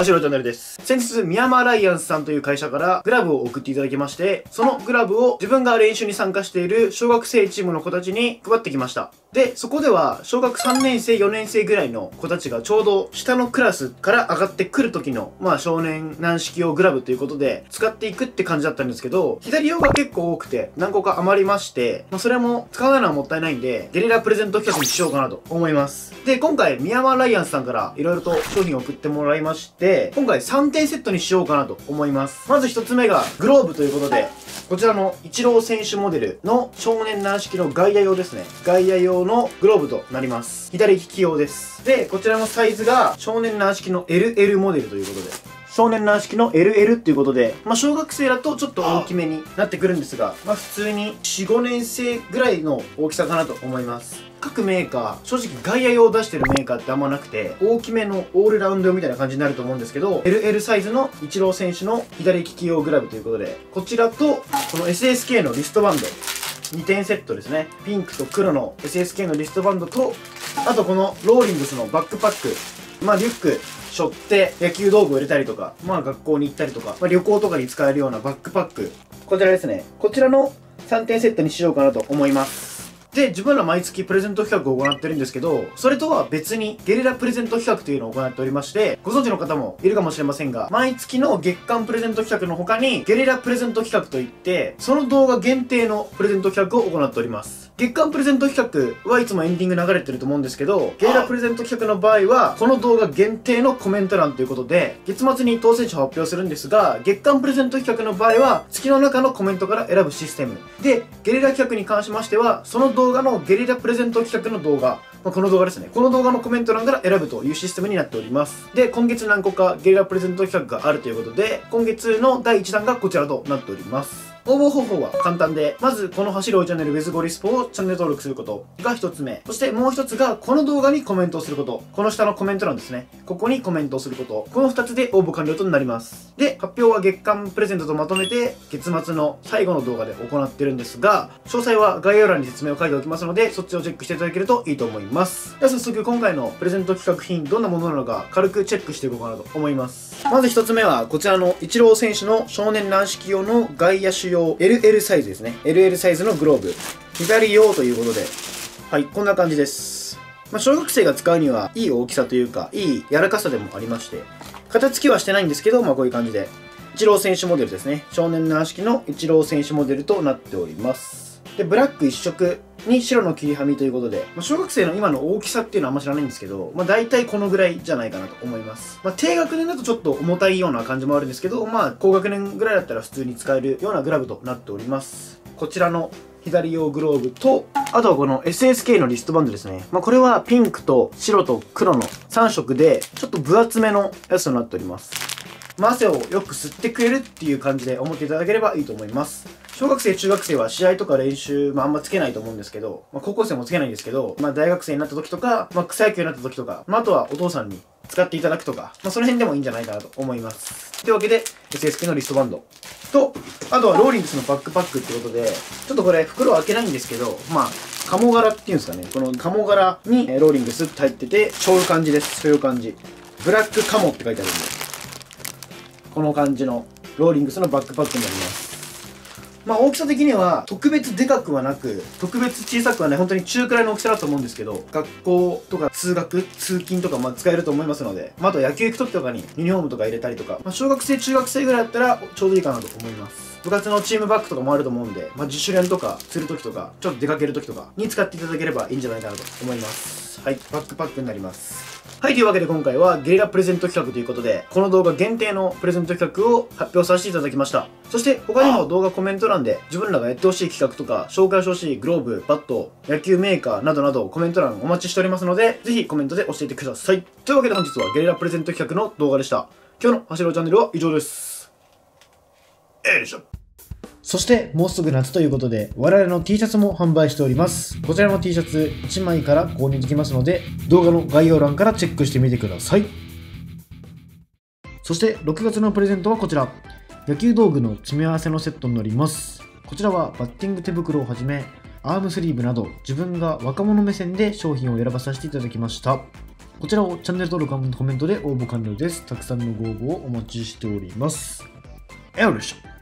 マシロチャンネルです。先日、ミヤマライアンスさんという会社からグラブを送っていただきまして、そのグラブを自分が練習に参加している小学生チームの子たちに配ってきました。で、そこでは小学3年生、4年生ぐらいの子たちがちょうど下のクラスから上がってくる時の、まあ少年軟式用グラブということで使っていくって感じだったんですけど、左用が結構多くて何個か余りまして、まあそれも使わないのはもったいないんで、ゲリラプレゼント企画にしようかなと思います。で、今回、ミヤマライアンスさんから色々と商品を送ってもらいまして、で今回3点セットにしようかなと思います。まず1つ目がグローブということで、こちらのイチロー選手モデルの少年軟式の外野用ですね。外野用のグローブとなります。左利き用です。で、こちらのサイズが少年軟式の LL モデルということで、少年軟式の LL っていうことで、まあ小学生だとちょっと大きめになってくるんですが、まあ普通に4、5年生ぐらいの大きさかなと思います。各メーカー、正直外野用を出してるメーカーってあんまなくて、大きめのオールラウンドみたいな感じになると思うんですけど、LL サイズのイチロー選手の左利き用グラブということで、こちらと、この SSK のリストバンド、2点セットですね。ピンクと黒の SSK のリストバンドと、あとこのローリングスのバックパック、まあリュック、背負って野球道具を入れたりとか、まあ学校に行ったりとか、まあ旅行とかに使えるようなバックパック。こちらですね。こちらの3点セットにしようかなと思います。で、自分ら毎月プレゼント企画を行ってるんですけど、それとは別にゲリラプレゼント企画というのを行っておりまして、ご存知の方もいるかもしれませんが、毎月の月間プレゼント企画の他に、ゲリラプレゼント企画といって、その動画限定のプレゼント企画を行っております。月間プレゼント企画はいつもエンディング流れてると思うんですけど、ゲリラプレゼント企画の場合は、この動画限定のコメント欄ということで、月末に当選者を発表するんですが、月間プレゼント企画の場合は、月の中のコメントから選ぶシステム。で、ゲリラ企画に関しましては、その動画動画のゲリラプレゼント企画の動画、まあ、この動画ですね。この動画のコメント欄から選ぶというシステムになっております。で、今月何個かゲリラプレゼント企画があるということで、今月の第1弾がこちらとなっております。応募方法は簡単で、まずこの走るおチャンネルウェズゴリスポをチャンネル登録することが一つ目。そしてもう一つがこの動画にコメントをすること。この下のコメント欄ですね。ここにコメントをすること。この二つで応募完了となります。で、発表は月間プレゼントとまとめて月末の最後の動画で行ってるんですが、詳細は概要欄に説明を書いておきますので、そっちをチェックしていただけるといいと思います。では早速今回のプレゼント企画品どんなものなのか軽くチェックしていこうかなと思います。まず一つ目はこちらのイチロー選手の少年軟式用の外野手用 LL サイズですね。LL サイズのグローブ。左用ということで、はい、こんな感じです。まあ、小学生が使うにはいい大きさというか、いい柔らかさでもありまして、型付きはしてないんですけど、まあこういう感じで、イチロー選手モデルですね。少年の足式のイチロー選手モデルとなっております。で、ブラック一色に白の切りはみということで、まあ、小学生の今の大きさっていうのはあんま知らないんですけど、まあ大体このぐらいじゃないかなと思います。まあ低学年だとちょっと重たいような感じもあるんですけど、まあ高学年ぐらいだったら普通に使えるようなグラブとなっております。こちらの左用グローブと、あとはこの SSK のリストバンドですね。まあこれはピンクと白と黒の3色で、ちょっと分厚めのやつとなっております。まあ汗をよく吸ってくれるっていう感じで思っていただければいいと思います。小学生、中学生は試合とか練習、まああんまつけないと思うんですけど、まあ高校生もつけないんですけど、まあ大学生になった時とか、まあ草野球になった時とか、まああとはお父さんに使っていただくとか、まあその辺でもいいんじゃないかなと思います。というわけで、SSK のリストバンドと、あとはローリングスのバックパックってことで、ちょっとこれ袋開けないんですけど、まあ、鴨柄っていうんですかね。この鴨柄にローリングスって入ってて、そういう感じです。そういう感じ。ブラックカモって書いてあるんで。この感じのローリングスのバックパックになります。まあ大きさ的には特別でかくはなく、特別小さくはない、本当に中くらいの大きさだと思うんですけど、学校とか通学、通勤とかまあ使えると思いますので、まああと野球行く時とかにユニフォームとか入れたりとか、まあ小学生、中学生ぐらいだったらちょうどいいかなと思います。部活のチームバッグとかもあると思うんで、まあ自主練とかする時とか、ちょっと出かける時とかに使っていただければいいんじゃないかなと思いますます。はい、バックパックになります。はい、というわけで今回はゲリラプレゼント企画ということで、この動画限定のプレゼント企画を発表させていただきました。そして他にも動画コメント欄で自分らがやってほしい企画とか、紹介してほしいグローブ、バット、野球メーカーなどなどコメント欄お待ちしておりますので、ぜひコメントで教えてください。というわけで本日はゲリラプレゼント企画の動画でした。今日の走ろうチャンネルは以上です。よいしょ。そしてもうすぐ夏ということで我々の T シャツも販売しておりますこちらの T シャツ1枚から購入できますので動画の概要欄からチェックしてみてくださいそして6月のプレゼントはこちら野球道具の詰め合わせのセットになりますこちらはバッティング手袋をはじめアームスリーブなど自分が若者目線で商品を選ばさせていただきましたこちらをチャンネル登録、コメントで応募完了です。たくさんのご応募をお待ちしております。よいしょ。